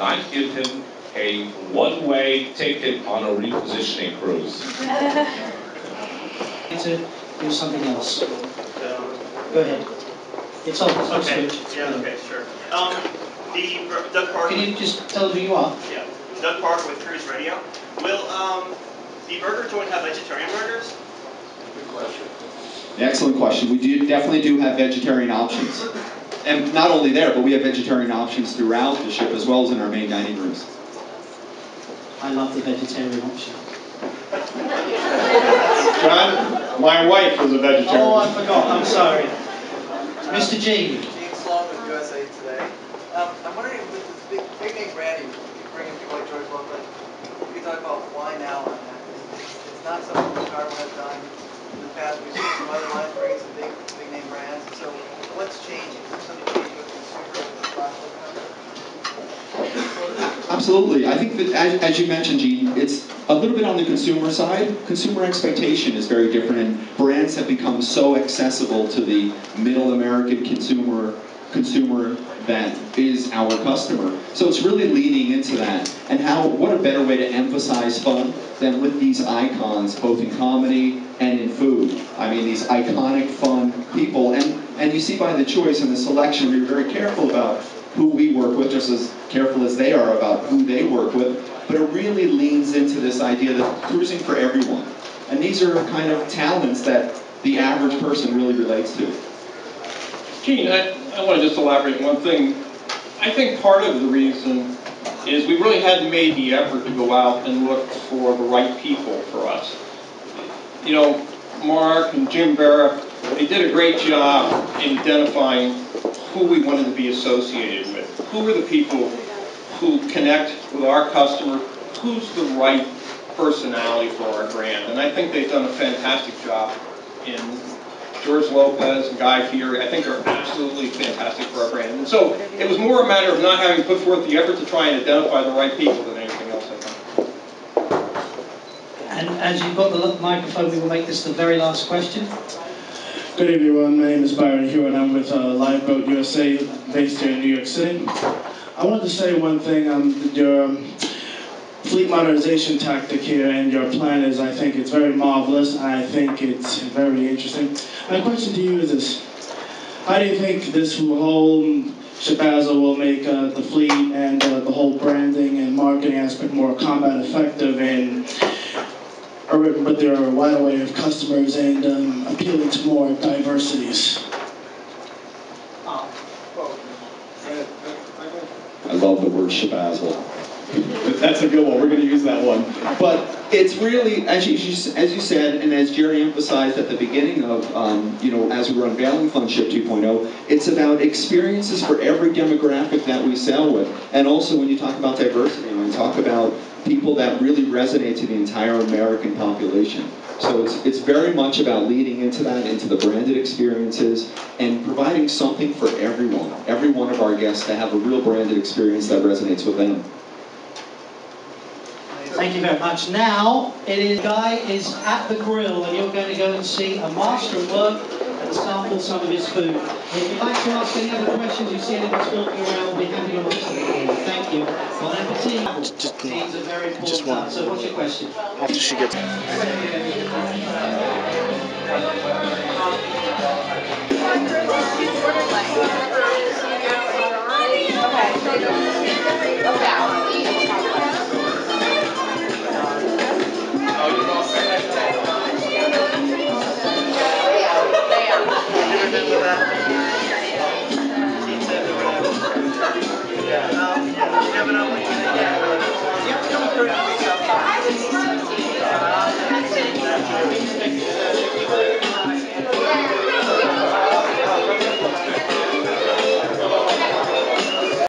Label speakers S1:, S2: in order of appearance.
S1: not give him a one-way ticket on a repositioning cruise.
S2: to do something else. Go ahead. It's on, it's
S3: Okay,
S2: switch.
S3: yeah, okay, sure. Um, the, Doug Parker,
S2: Can you just tell us who you are?
S3: yeah, Doug Parker with Cruise Radio. Will, um, the burger joint have vegetarian burgers? Good question.
S4: Excellent question. We do definitely do have vegetarian options. And not only there, but we have vegetarian options throughout the ship as well as in our main dining rooms.
S2: I love the vegetarian option.
S5: John, my wife is a vegetarian.
S2: Oh, I forgot, I'm sorry. Mr. G.
S6: Gene Sloan with USA Today. Um, I'm wondering, with this big, big name brand, you keep bringing people like George Lopez, we can talk about why now on that. It's, it's not something that Carnival has done in the past. We've seen some other lines bring some big, big name brands. So what's changing?
S4: Absolutely. I think that, as, as you mentioned, Gene, it's a little bit on the consumer side. Consumer expectation is very different, and brands have become so accessible to the middle American consumer consumer that is our customer. So it's really leaning into that. And how what a better way to emphasize fun than with these icons, both in comedy and in food. I mean, these iconic, fun. And you see by the choice and the selection, we're very careful about who we work with, just as careful as they are about who they work with. But it really leans into this idea that cruising for everyone. And these are kind of talents that the average person really relates to.
S5: Gene, I, I want to just elaborate one thing. I think part of the reason is we really hadn't made the effort to go out and look for the right people for us. You know, Mark and Jim Berra, they did a great job in identifying who we wanted to be associated with. Who are the people who connect with our customer? Who's the right personality for our brand? And I think they've done a fantastic job in George Lopez and Guy Fieri, I think are absolutely fantastic for our brand. And so it was more a matter of not having put forth the effort to try and identify the right people than anything else, I think.
S2: And as you've got the microphone, we will make this the very last question.
S7: Good evening, everyone. My name is Byron Hewitt. I'm with uh, Liveboat USA, based here in New York City. I wanted to say one thing. Um, your fleet modernization tactic here and your plan is, I think, it's very marvelous. I think it's very interesting. My question to you is this: How do you think this whole Shabazzle will make uh, the fleet and uh, the whole branding and marketing aspect more combat effective in with their wide array of customers and um, appealing to more diversities.
S4: I love the word shabazzle. That's a good one. We're going to use that one. But it's really, as you, as you said, and as Gerry emphasized at the beginning of, um, you know, as we were unveiling Funship 2.0, it's about experiences for every demographic that we sail with. And also when you talk about diversity, when you talk about people that really resonate to the entire American population. So it's, it's very much about leading into that, into the branded experiences, and providing something for everyone, every one of our guests to have a real branded experience that resonates with them.
S2: Thank you very much. Now, it is Guy is at the grill, and you're going to go and see a master at work sample some of his food. If you'd like to ask any other questions, you see anyone walking around, we'll be happy to answer them. Thank you. Bon appetit.
S8: Just,
S2: a very important
S8: just one.
S2: So what's your question?
S8: After she gets.